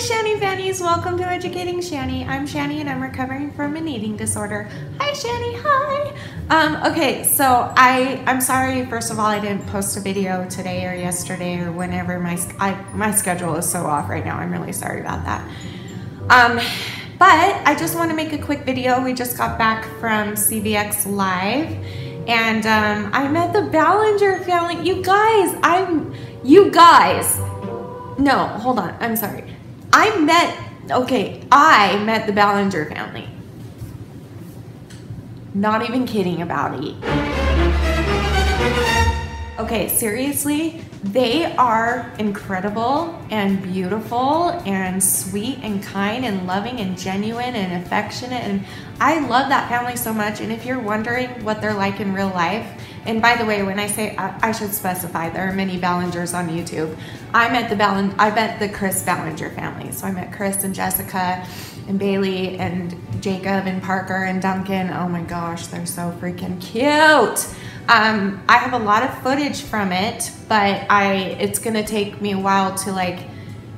Shanny Fannies, welcome to Educating Shanny. I'm Shanny and I'm recovering from an eating disorder. Hi Shanny, hi. Um, okay, so I, I'm sorry, first of all, I didn't post a video today or yesterday or whenever my, I, my schedule is so off right now. I'm really sorry about that. Um, but I just want to make a quick video. We just got back from CVX Live and um, I met the Ballinger family. You guys, I'm, you guys, no, hold on, I'm sorry. I met, okay, I met the Ballinger family. Not even kidding about it. Okay, seriously, they are incredible and beautiful and sweet and kind and loving and genuine and affectionate. And I love that family so much. And if you're wondering what they're like in real life, and by the way, when I say I, I should specify, there are many Ballingers on YouTube. I met the Ballinger, I met the Chris Ballinger family. So I met Chris and Jessica and Bailey and Jacob and Parker and Duncan. Oh my gosh, they're so freaking cute. Um, I have a lot of footage from it, but I it's gonna take me a while to like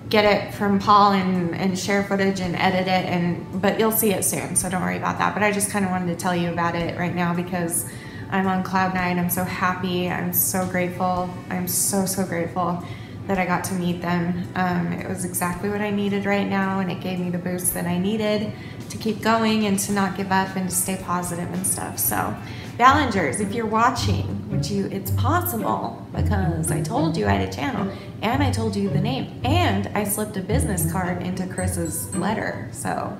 get it from Paul and, and share footage and edit it and but you'll see it soon, so don't worry about that. But I just kind of wanted to tell you about it right now because I'm on cloud nine. I'm so happy. I'm so grateful. I'm so, so grateful that I got to meet them. Um, it was exactly what I needed right now, and it gave me the boost that I needed to keep going and to not give up and to stay positive and stuff. So, Ballingers, if you're watching, which you, it's possible because I told you I had a channel and I told you the name and I slipped a business card into Chris's letter. So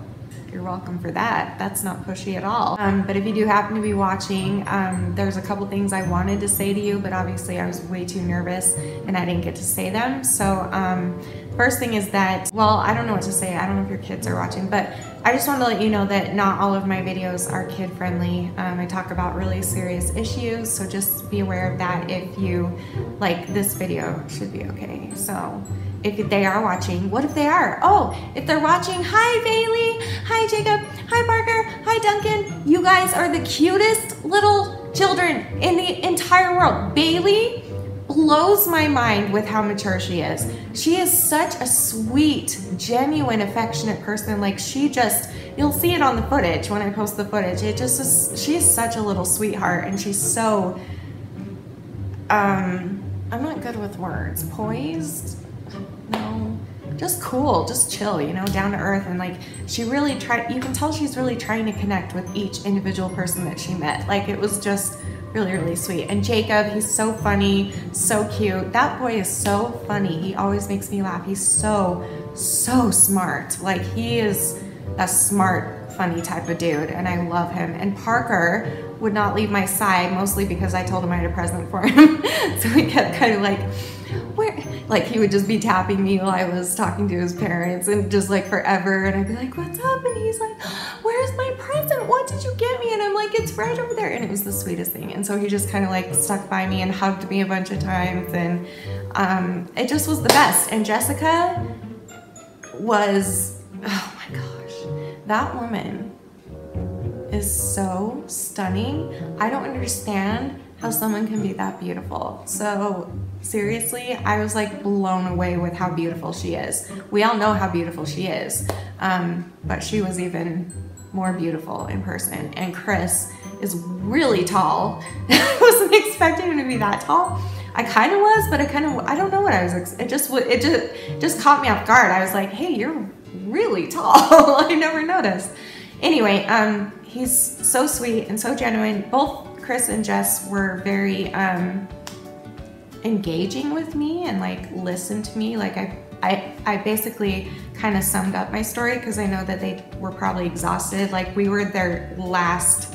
you're welcome for that. That's not pushy at all. Um, but if you do happen to be watching, um, there's a couple things I wanted to say to you, but obviously I was way too nervous and I didn't get to say them. So um, first thing is that, well, I don't know what to say. I don't know if your kids are watching, but I just wanted to let you know that not all of my videos are kid friendly. Um, I talk about really serious issues, so just be aware of that if you, like this video should be okay. So if they are watching. What if they are? Oh, if they're watching, hi Bailey, hi Jacob, hi Parker, hi Duncan. You guys are the cutest little children in the entire world. Bailey blows my mind with how mature she is. She is such a sweet, genuine, affectionate person. Like she just, you'll see it on the footage when I post the footage. It just is, she is such a little sweetheart and she's so, um, I'm not good with words, poised, just cool, just chill, you know, down to earth. And like, she really tried, you can tell she's really trying to connect with each individual person that she met. Like, it was just really, really sweet. And Jacob, he's so funny, so cute. That boy is so funny. He always makes me laugh. He's so, so smart. Like, he is a smart, funny type of dude, and I love him. And Parker would not leave my side, mostly because I told him I had a present for him. so he kept kind of like, where like he would just be tapping me while I was talking to his parents and just like forever. And I'd be like what's up? And he's like where's my present? What did you get me? And I'm like it's right over there. And it was the sweetest thing. And so he just kind of like stuck by me and hugged me a bunch of times. And um, it just was the best. And Jessica was oh my gosh that woman is so stunning. I don't understand how someone can be that beautiful. So seriously, I was like blown away with how beautiful she is. We all know how beautiful she is, um, but she was even more beautiful in person. And Chris is really tall. I wasn't expecting him to be that tall. I kind of was, but I kind of, I don't know what I was, it just, it just, just caught me off guard. I was like, hey, you're really tall. I never noticed. Anyway, um, he's so sweet and so genuine. Both Chris and Jess were very, um, engaging with me and like listen to me. Like I, I, I basically kind of summed up my story because I know that they were probably exhausted. Like we were their last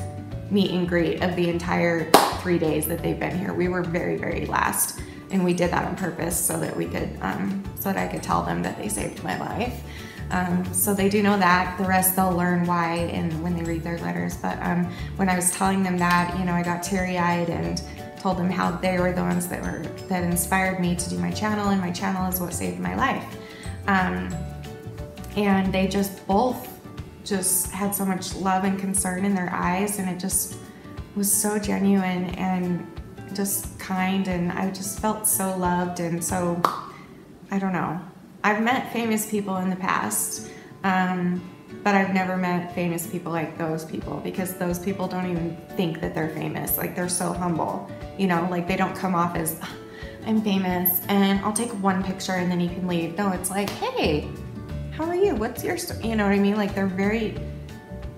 meet and greet of the entire three days that they've been here. We were very, very last. And we did that on purpose so that we could, um, so that I could tell them that they saved my life. Um, so they do know that. The rest they'll learn why and when they read their letters. But um, when I was telling them that, you know, I got teary-eyed and told them how they were the ones that were that inspired me to do my channel and my channel is what saved my life. Um, and they just both just had so much love and concern in their eyes and it just was so genuine and just kind and I just felt so loved and so, I don't know, I've met famous people in the past, um, but I've never met famous people like those people because those people don't even think that they're famous. Like they're so humble, you know, like they don't come off as, ah, I'm famous and I'll take one picture and then you can leave. No, it's like, hey, how are you? What's your story? You know what I mean? Like they're very,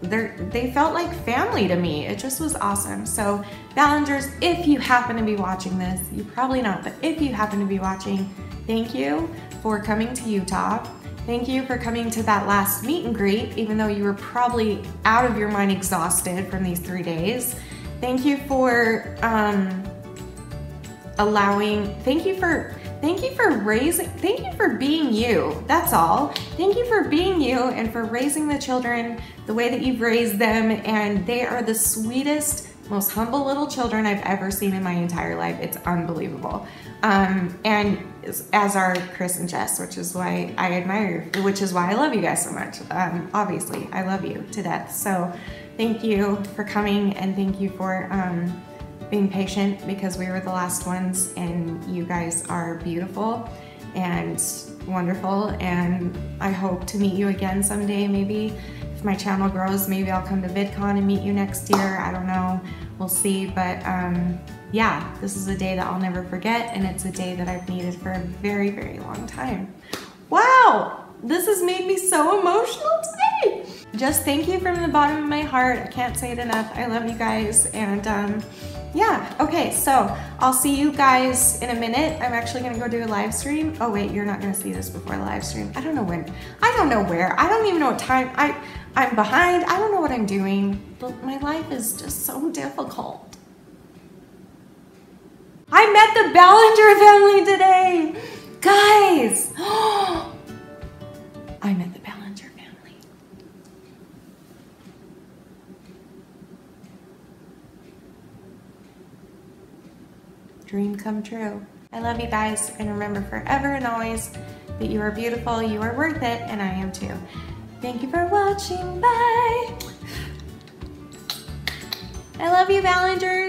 they're, they felt like family to me. It just was awesome. So Ballingers, if you happen to be watching this, you probably not, but if you happen to be watching, thank you for coming to Utah. Thank you for coming to that last meet and greet, even though you were probably out of your mind exhausted from these three days. Thank you for um, allowing, thank you for Thank you for raising, thank you for being you. That's all. Thank you for being you and for raising the children the way that you've raised them. And they are the sweetest, most humble little children I've ever seen in my entire life. It's unbelievable. Um, and as are Chris and Jess, which is why I admire you, which is why I love you guys so much. Um, obviously, I love you to death. So thank you for coming and thank you for um, being patient because we were the last ones and you guys are beautiful and wonderful and I hope to meet you again someday maybe if my channel grows maybe I'll come to VidCon and meet you next year. I don't know. We'll see. But um, yeah this is a day that I'll never forget and it's a day that I've needed for a very very long time. Wow! This has made me so emotional today! Just thank you from the bottom of my heart. I can't say it enough. I love you guys and um, yeah, okay, so I'll see you guys in a minute. I'm actually gonna go do a live stream. Oh wait, you're not gonna see this before the live stream. I don't know when, I don't know where, I don't even know what time, I, I'm behind, I don't know what I'm doing. My life is just so difficult. I met the Ballinger family today! Come true. I love you guys, and remember forever and always that you are beautiful, you are worth it, and I am too. Thank you for watching. Bye. I love you, Ballinger.